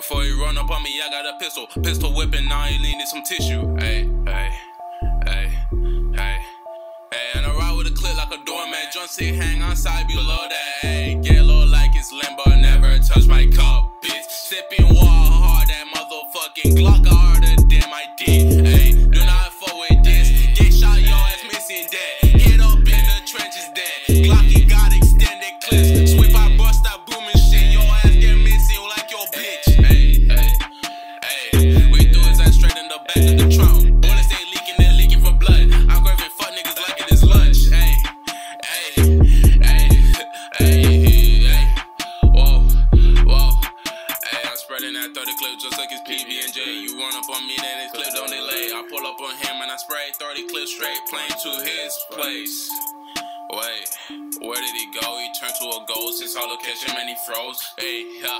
Before he run up on me, I got a pistol. Pistol whipping, now he needed some tissue. Hey, hey, hey, hey. Hey, and I ride with a clip like a doormat. John C. hang on side below that. Hey, get low like it's limbo. Never touch my cup, bitch. Sipping water hard, that motherfucking Glock back of the trunk. Bullets they leaking, they leaking for blood. I'm grabbing fuck niggas like it is lunch. Hey, hey, hey, hey, hey. Whoa, whoa. Hey, I'm spreading that 30 clip just like it's PB and J. You run up on me, then it's clip don't delay. I pull up on him and I spray 30 clips straight, plane to his place. Wait, where did he go? He turned to a ghost. His catch him and he froze. Hey, yeah.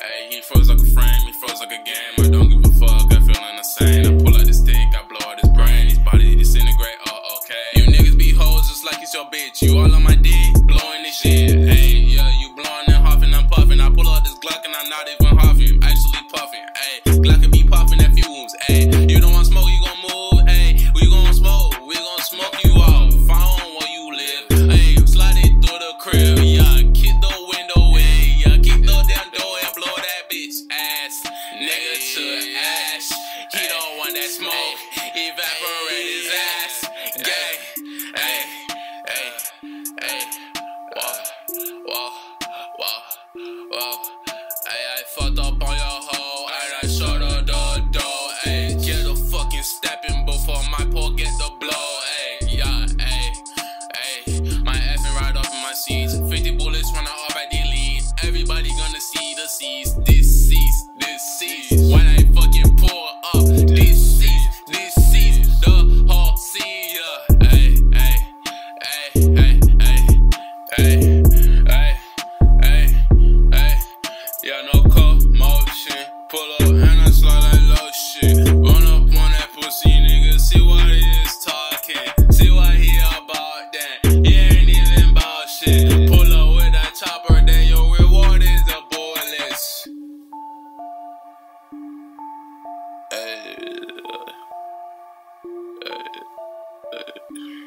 Hey, he froze like a frame, he froze like a game. seeds. Uh...